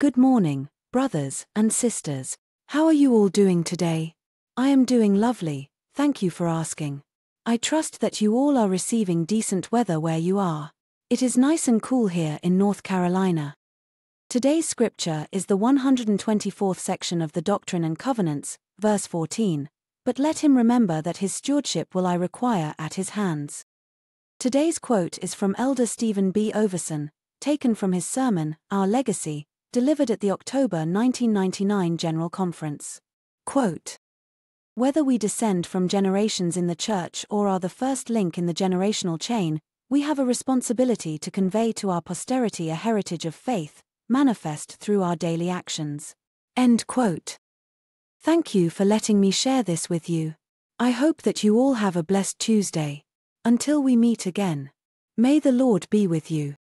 Good morning, brothers and sisters. How are you all doing today? I am doing lovely, thank you for asking. I trust that you all are receiving decent weather where you are. It is nice and cool here in North Carolina. Today's scripture is the 124th section of the Doctrine and Covenants, verse 14. But let him remember that his stewardship will I require at his hands. Today's quote is from Elder Stephen B. Oveson, taken from his sermon, Our Legacy, delivered at the October 1999 General Conference. Quote Whether we descend from generations in the Church or are the first link in the generational chain, we have a responsibility to convey to our posterity a heritage of faith, manifest through our daily actions. End quote. Thank you for letting me share this with you. I hope that you all have a blessed Tuesday. Until we meet again. May the Lord be with you.